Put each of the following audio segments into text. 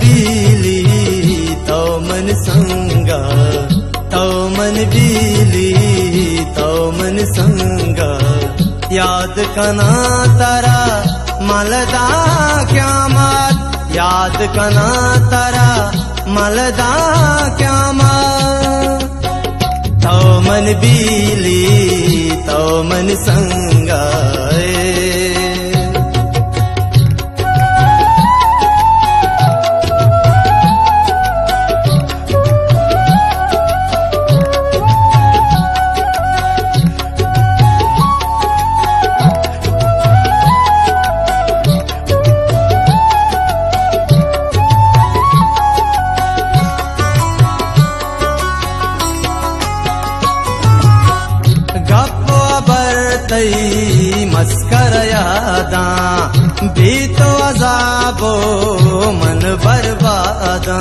बीली तो मन संगा तो मन बीली तो मन संगा याद कना तारा मलदा क्या मात याद कना तारा मलदा क्या मात तो मन बीली तो मन संगाए बरतई मस्कर यादा, बीतो अजाबो मन बर्बादा।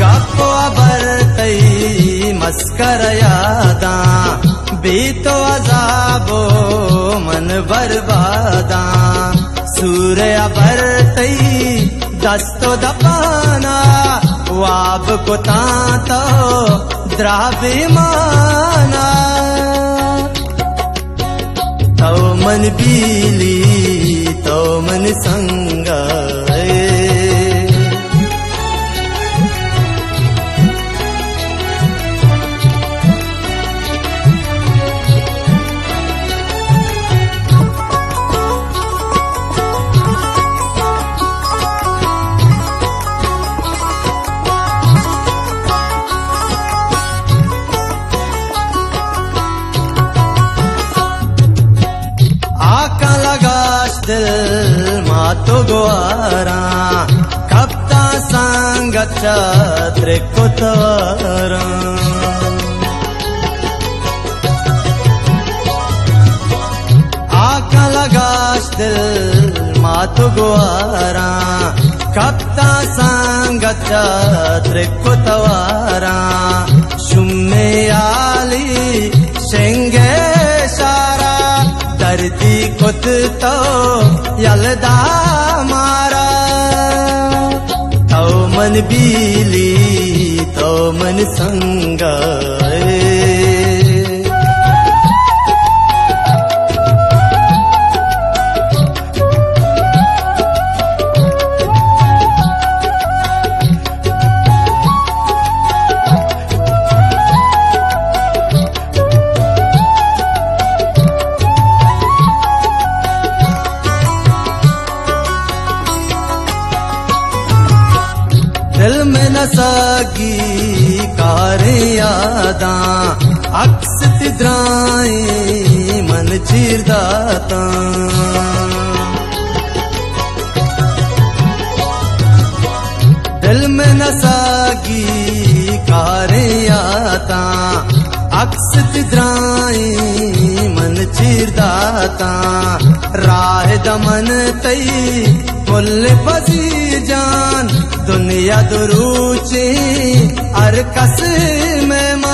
गप्पो बरतई मस्कर यादा, बीतो अजाबो मन बर्बादा। सूर्य बरतई दस्तो दपाना वाब को तातो द्राविमाना तो मन पीली तो मन संगाए दिल मातु गुआरा कप्ता सा गच्छु तवरा आका लगा दिल् मातु गुआरा कप्ता सा गच्छु तवारा शुम्मे यलदा तो मन बीली तो मन संगाए सागी कारे यादा अक्स तिद्राए मन चीरदाता। दिल में सागी कारे यादा अक्स तिद्राए मन चीरदाता। राह दमन तई पसी जान यदुरुचि अर कस् मे मा